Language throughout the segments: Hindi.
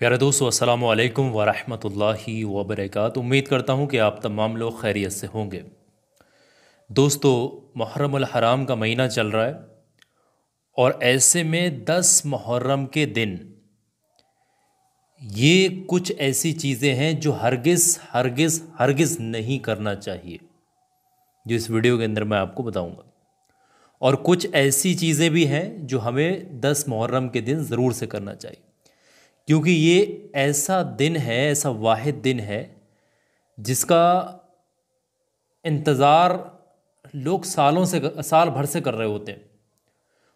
प्यारे दोस्तों, अस्सलाम वालेकुम वरहमतुल्लाहि वबरकत उम्मीद करता हूँ कि आप तमाम लोग खैरियत से होंगे। दोस्तों मुहर्रम हराम का महीना चल रहा है और ऐसे में दस मुहर्रम के दिन, ये कुछ ऐसी चीज़ें हैं जो हरगिज़ हरगिज़ हरगिज़ नहीं करना चाहिए, जो इस वीडियो के अंदर मैं आपको बताऊँगा। और कुछ ऐसी चीज़ें भी हैं जो हमें दस मुहर्रम के दिन ज़रूर से करना चाहिए। क्योंकि ये ऐसा दिन है, ऐसा वाहिद दिन है, जिसका इंतज़ार लोग सालों से साल भर से कर रहे होते हैं।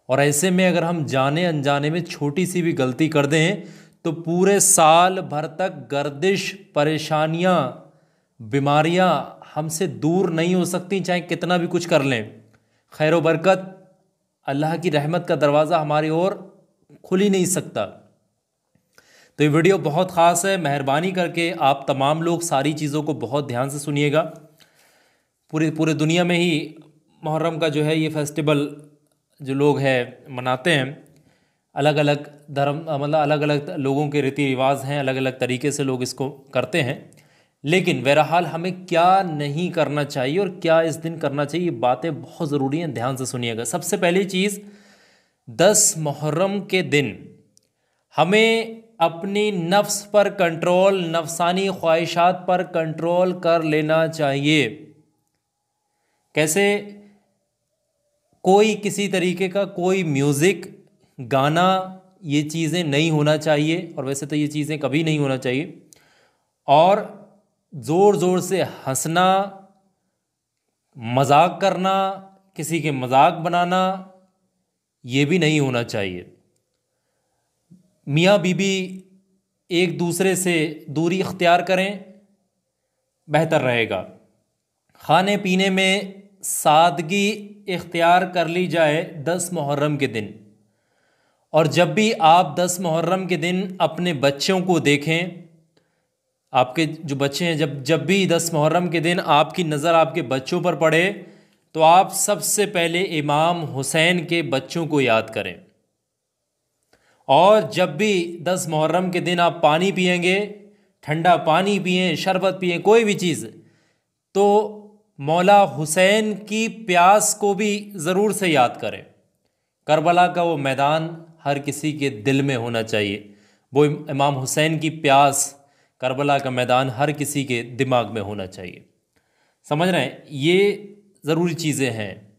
और ऐसे में अगर हम जाने अनजाने में छोटी सी भी गलती कर दें तो पूरे साल भर तक गर्दिश, परेशानियाँ, बीमारियाँ हमसे दूर नहीं हो सकती, चाहे कितना भी कुछ कर लें। खैर बरकत, अल्लाह की रहमत का दरवाज़ा हमारी ओर खुल ही नहीं सकता। तो ये वीडियो बहुत ख़ास है, मेहरबानी करके आप तमाम लोग सारी चीज़ों को बहुत ध्यान से सुनिएगा। पूरे पूरे दुनिया में ही मुहर्रम का जो है ये फेस्टिवल जो लोग हैं, मनाते हैं। अलग अलग धर्म मतलब अलग अलग लोगों के रीति रिवाज हैं अलग अलग तरीके से लोग इसको करते हैं। लेकिन बहरहाल हमें क्या नहीं करना चाहिए और क्या इस दिन करना चाहिए, ये बातें बहुत ज़रूरी हैं, ध्यान से सुनिएगा। सबसे पहली चीज़, दस मुहर्रम के दिन हमें अपनी नफ्स पर कंट्रोल, नफसानी ख्वाहिशात पर कंट्रोल कर लेना चाहिए। कैसे? कोई किसी तरीके का कोई म्यूज़िक, गाना, ये चीज़ें नहीं होना चाहिए, और वैसे तो ये चीज़ें कभी नहीं होना चाहिए। और ज़ोर ज़ोर से हंसना, मज़ाक करना, किसी के मज़ाक बनाना, ये भी नहीं होना चाहिए। मियाँ बीबी एक दूसरे से दूरी इख्तियार करें, बेहतर रहेगा। खाने पीने में सादगी इख्तियार कर ली जाए दस मुहर्रम के दिन। और जब भी आप दस मुहर्रम के दिन अपने बच्चों को देखें, आपके जो बच्चे हैं, जब जब भी दस मुहर्रम के दिन आपकी नज़र आपके बच्चों पर पड़े तो आप सबसे पहले इमाम हुसैन के बच्चों को याद करें। और जब भी दस मुहर्रम के दिन आप पानी पियेंगे, ठंडा पानी पिए शरबत पिए कोई भी चीज़ तो मौला हुसैन की प्यास को भी ज़रूर से याद करें। करबला का वो मैदान हर किसी के दिल में होना चाहिए। वो इमाम हुसैन की प्यास करबला का मैदान हर किसी के दिमाग में होना चाहिए। समझ रहे हैं? ये ज़रूरी चीज़ें हैं।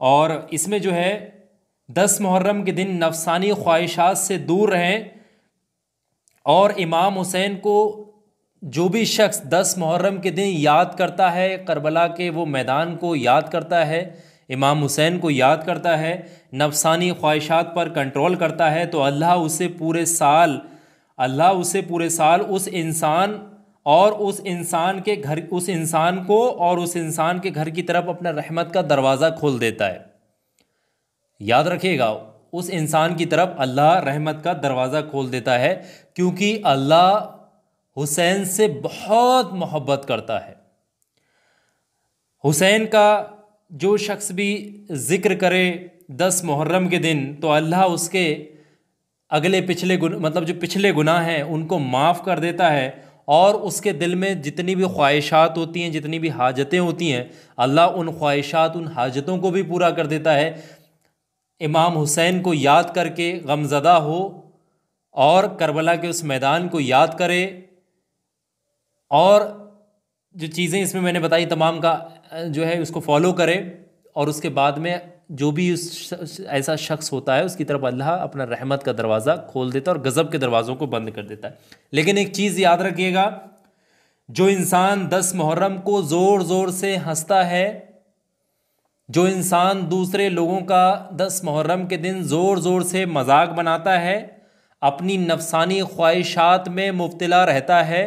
और इसमें जो है दस मुहर्रम के दिन नफसानी ख्वाहिशात से दूर रहें और इमाम हुसैन को जो भी शख्स दस मुहर्रम के दिन याद करता है, करबला के वो मैदान को याद करता है, इमाम हुसैन को याद करता है, नफसानी ख्वाहिशात पर कंट्रोल करता है तो अल्लाह उसे पूरे साल, अल्लाह उसे पूरे साल उस इंसान और उस इंसान के घर, उस इंसान को और उस इंसान के घर की तरफ़ अपना रहमत का दरवाज़ा खोल देता है। याद रखिएगा, उस इंसान की तरफ़ अल्लाह रहमत का दरवाज़ा खोल देता है, क्योंकि अल्लाह हुसैन से बहुत मोहब्बत करता है। हुसैन का जो शख्स भी ज़िक्र करे दस मुहर्रम के दिन तो अल्लाह उसके अगले पिछले गुन मतलब जो पिछले गुनाह हैं, उनको माफ़ कर देता है, और उसके दिल में जितनी भी ख्वाहिशात होती हैं, जितनी भी हाजतें होती हैं, अल्लाह उन ख्वाहिशात, उन हाजतों को भी पूरा कर देता है। इमाम हुसैन को याद करके गमज़दा हो और करबला के उस मैदान को याद करे और जो चीज़ें इसमें मैंने बताई तमाम का जो है उसको फॉलो करे और उसके बाद में जो भी उस ऐसा शख्स होता है, उसकी तरफ़ अल्लाह अपना रहमत का दरवाज़ा खोल देता है और गज़ब के दरवाज़ों को बंद कर देता है। लेकिन एक चीज़ याद रखिएगा, जो इंसान दस मुहर्रम को ज़ोर ज़ोर से हंसता है जो इंसान दूसरे लोगों का दस मुहर्रम के दिन ज़ोर ज़ोर से मज़ाक बनाता है, अपनी नफसानी ख्वाहिशात में मुबतला रहता है,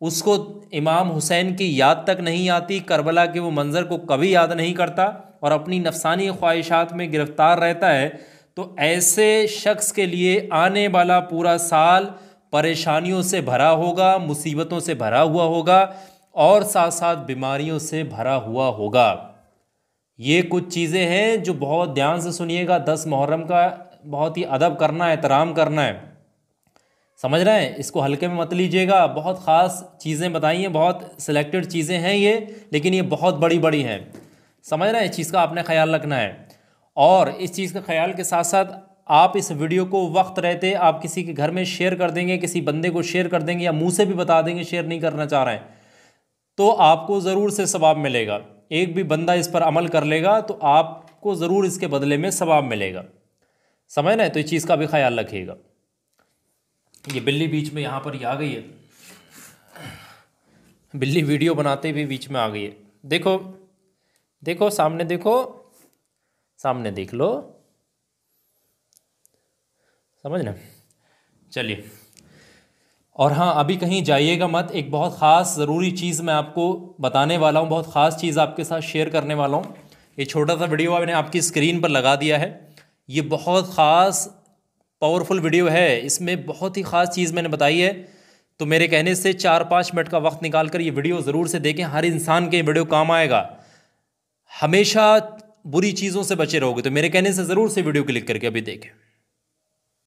उसको इमाम हुसैन की याद तक नहीं आती, करबला के वो मंज़र को कभी याद नहीं करता और अपनी नफसानी ख्वाहिशात में गिरफ़्तार रहता है तो ऐसे शख्स के लिए आने वाला पूरा साल परेशानियों से भरा होगा, मुसीबतों से भरा हुआ होगा और साथ साथ बीमारियों से भरा हुआ होगा। ये कुछ चीज़ें हैं जो बहुत ध्यान से सुनिएगा। दस मुहर्रम का बहुत ही अदब करना है, एहतराम करना है। समझ रहे हैं? इसको हल्के में मत लीजिएगा। बहुत ख़ास चीज़ें बताई हैं, बहुत सिलेक्टेड चीज़ें हैं ये, लेकिन ये बहुत बड़ी बड़ी हैं। समझ रहे हैं? इस चीज़ का आपने ख्याल रखना है। और इस चीज़ का ख्याल के साथ साथ आप इस वीडियो को वक्त रहते आप किसी के घर में शेयर कर देंगे, किसी बंदे को शेयर कर देंगे या मुँह से भी बता देंगे शेयर नहीं करना चाह रहे हैं। तो आपको ज़रूर से सवाब मिलेगा। एक भी बंदा इस पर अमल कर लेगा तो आपको ज़रूर इसके बदले में सवाब मिलेगा। समझ रहे तो इस चीज़ का भी ख्याल रखिएगा। ये बिल्ली बीच में यहाँ पर ही आ गई है। बिल्ली वीडियो बनाते भी बीच में आ गई है। देखो देखो, सामने देखो, सामने देख लो। समझ ना? चलिए। और हाँ अभी कहीं जाइएगा मत। एक बहुत ख़ास ज़रूरी चीज़ मैं आपको बताने वाला हूँ, बहुत ख़ास चीज़ आपके साथ शेयर करने वाला हूँ। ये छोटा सा वीडियो मैंने आपकी स्क्रीन पर लगा दिया है। ये बहुत ख़ास पावरफुल वीडियो है। इसमें बहुत ही ख़ास चीज़ मैंने बताई है। तो मेरे कहने से चार पाँच मिनट का वक्त निकाल कर ये वीडियो ज़रूर से देखें। हर इंसान के वीडियो काम आएगा। हमेशा बुरी चीज़ों से बचे रहोगे। तो मेरे कहने से ज़रूर से वीडियो क्लिक करके अभी देखें।